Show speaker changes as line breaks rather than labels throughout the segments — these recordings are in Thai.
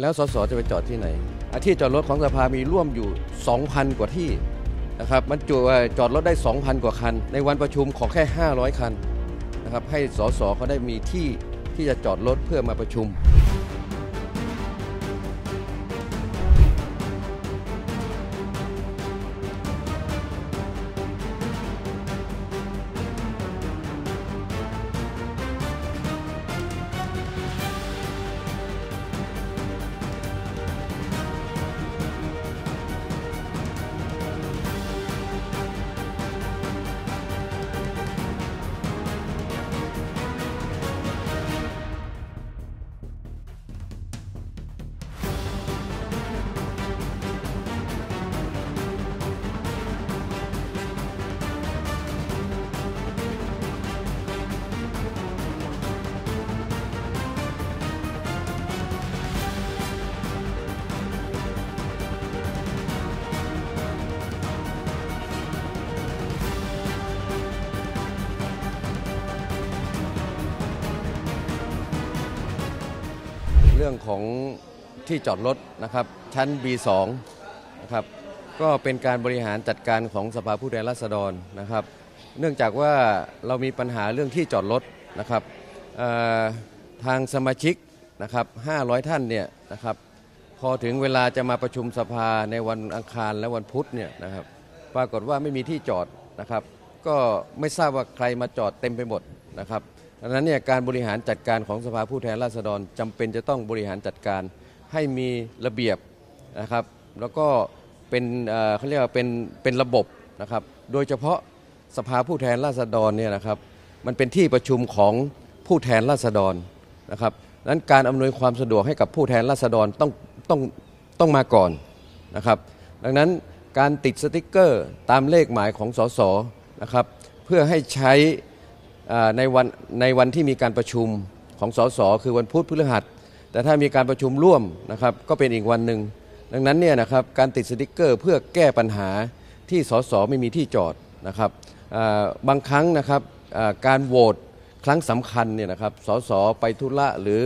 แล้วสสจะไปจอดที่ไหน ที่จอดรถของสภามีร่วมอยู่ 2,000 กว่าที่นะครับมันจุจอดรถได้ 2,000 กว่าคัน ในวันประชุมขอแค่ 500 คันนะครับให้สสเขาได้มีที่ที่จะจอดรถเพื่อมาประชุม รื่องของที่จอดรถนะครับชั้น B2 นะครับก็เป็นการบริหารจัดการของสภาผู้แทนราษฎรนะครับ เนื่องจากว่าเรามีปัญหาเรื่องที่จอดรถนะครับทางสมาชิกนะครับ 500 ท่านเนี่ยนะครับพอถึงเวลาจะมาประชุมสภาในวันอังคารและวันพุธเนี่ยนะครับปรากฏว่าไม่มีที่จอดนะครับ ก็ไม่ทราบว่าใครมาจอดเต็มไปหมดนะครับ ดังนั้นเนี่ยการบริหารจัดการของสภาผู้แทนราษฎรจำเป็นจะต้องบริหารจัดการให้มีระเบียบนะครับแล้วก็เป็นเเขาเรียกว่าเป็นเป็นระบบนะครับโดยเฉพาะสภาผู้แทนราษฎรเนี่ยนะครับมันเป็นที่ประชุมของผู้แทนราษฎรนะครับดังนั้นการอำนวยความสะดวกให้กับผู้แทนราษฎรต้องต้องต้องมาก่อนนะครับดังนั้นการติดสติกเกอร์ตามเลขหมายของสสนะครับเพื่อให้ใช้ ในวันในวันที่มีการประชุมของสสคือวันพุธพฤหัส แต่ถ้ามีการประชุมร่วมนะครับก็เป็นอีกวันหนึ่งดังนั้นเนี่ยนะครับการติดสติกเกอร์เพื่อแก้ปัญหาที่สสไม่มีที่จอดนะครับบางครั้งนะครับการโหวตครั้งสำคัญเนี่ยนะครับสสไปธุระหรือ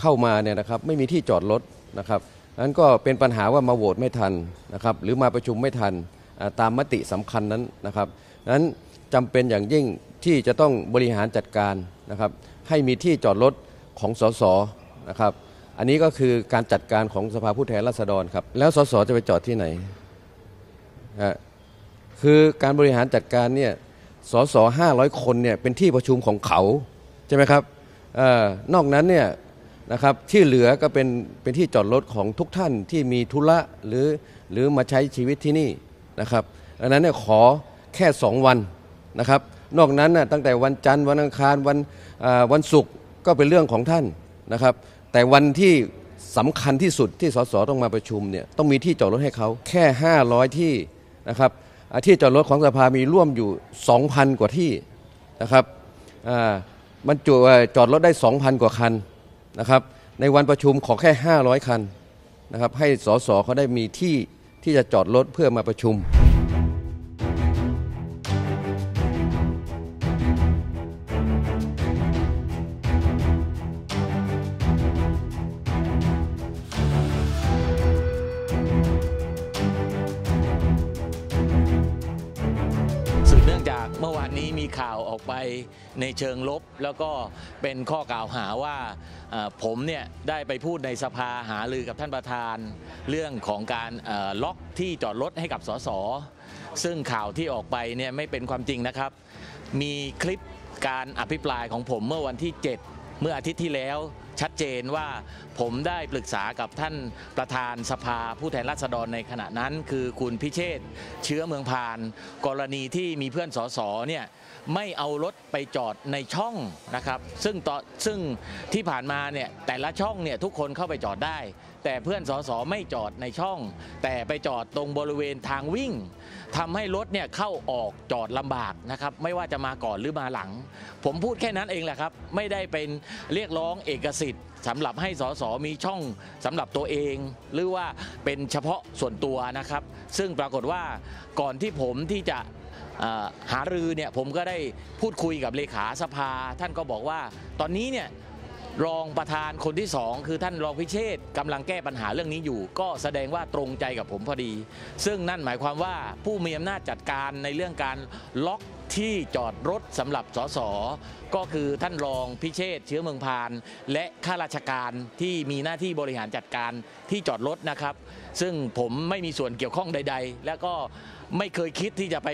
เข้ามาเนี่ยนะครับไม่มีที่จอดรถนะครับนั้นก็เป็นปัญหาว่ามาโหวตไม่ทันนะครับหรือมาประชุมไม่ทันตามมติสำคัญนั้นนะครับนั้นจำเป็นอย่างยิ่ง ที่จะต้องบริหารจัดการนะครับให้มีที่จอดรถของสสนะครับอันนี้ก็คือการจัดการของสภาผู้แทนราษฎรครับแล้วสสจะไปจอดที่ไหนฮะคือการบริหารจัดการเนี่ยสสห้าร้อยคนเนี่ยเป็นที่ประชุมของเขาใช่ไหมครับออนอกนั้นเนี่ยนะครับที่เหลือก็เป็นเป็นที่จอดรถของทุกท่านที่มีธุระหรือหรือมาใช้ชีวิตที่นี่นะครับดังนั้นเนี่ยขอแค่สองวัน นะครับ นอกนั้นนะตั้งแต่วันจันทร์วันอังคารวันวันศุกร์ก็เป็นเรื่องของท่านนะครับ แต่วันที่สำคัญที่สุดที่สสต้องมาประชุมเนี่ยต้องมีที่จอดรถให้เขาแค่ 500 ที่นะครับที่จอดรถของสภามีร่วมอยู่ 2,000 กว่าที่นะครับมันจุจอดรถได้ 2,000 กว่าคันนะครับในวันประชุมขอแค่ 500 คันนะครับให้สสเขาได้มีที่ที่จะจอดรถเพื่อมาประชุม
เมื่อวานนี้มีข่าวออกไปในเชิงลบ แล้วก็เป็นข้อกล่าวหาว่าผมเนี่ยได้ไปพูดในสภาหาลือกับท่านประธาน เรื่องของการล็อกที่จอดรถให้กับสสซึ่งข่าวที่ออกไปเนี่ยไม่เป็นความจริงนะครับ มีคลิปการอภิปรายของผมเมื่อวันที่ 7 เมื่ออาทิตย์ที่แล้ว ชัดเจนว่าผมได้ปรึกษากับท่านประธานสภาผู้แทนราษฎรในขณะนั้น คือคุณพิเชษเชื้อเมืองพาน กรณีที่มีเพื่อนสสเนี่ยไม่เอารถไปจอดในช่องนะครับ ซึ่งต่อซึ่งที่ผ่านมาเนี่ยแต่ละช่องเนี่ยทุกคนเข้าไปจอดได้ แต่เพื่อนสสไม่จอดในช่อง แต่ไปจอดตรงบริเวณทางวิ่งทำให้รถเนี่ยเข้าออกจอดลำบากนะครับ ไม่ว่าจะมาก่อนหรือมาหลัง ผมพูดแค่นั้นเองแหละครับ ไม่ได้เป็นเรียกร้องเอกสิทธิ์สำหรับให้สสมีช่องสำหรับตัวเอง หรือว่าเป็นเฉพาะส่วนตัวนะครับ ซึ่งปรากฏว่าก่อนที่ผมที่จะหารือเนี่ยผมก็ได้พูดคุยกับเลขาสภา ท่านก็บอกว่าตอนนี้เนี่ย รองประธานคนที่สองคือท่านรองพิเชษฐ์กำลังแก้ปัญหาเรื่องนี้อยู่ ก็แสดงว่าตรงใจกับผมพอดี ซึ่งนั่นหมายความว่าผู้มีอำนาจจัดการในเรื่องการล็อกที่จอดรถสำหรับสสก็คือท่านรองพิเชษฐ์เชื้อเมืองพาน และข้าราชการที่มีหน้าที่บริหารจัดการที่จอดรถนะครับ ซึ่งผมไม่มีส่วนเกี่ยวข้องใด ๆ แล้วก็ไม่เคยคิดที่จะไป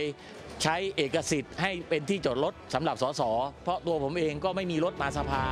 ใช้เอกสิทธิ์ให้เป็นที่จอดรถสำหรับสสเพราะตัวผมเองก็ไม่มีรถมาสภา